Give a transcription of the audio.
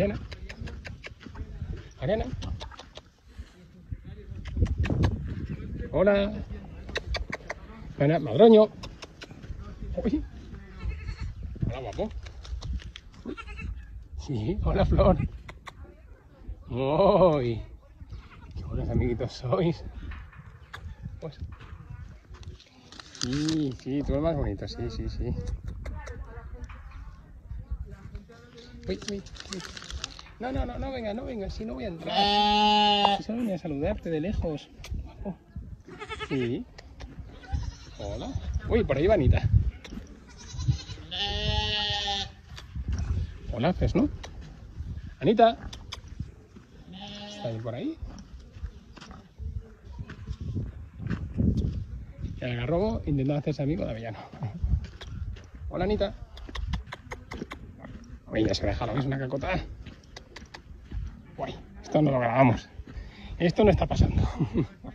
Ariana. Ariana. Hola. Ana, madroño. Hola, guapo. Sí, hola, Flor. Uy. Qué buenos amiguitos sois. Pues. Sí, sí, tú eres más bonito, sí, sí, sí. Uy, uy. No, no, no, no venga, no venga, si no voy a entrar. Si solo venía a saludarte de lejos. Guapo. Sí. Hola. Uy, por ahí va Anita. Hola, haces, ¿no? Anita. ¿Está ahí por ahí? Y el garrobo intentando hacerse amigo de Avellano. Hola, Anita. Uy, ya se deja lo que es una cacota. Uy, esto no lo grabamos. Esto no está pasando.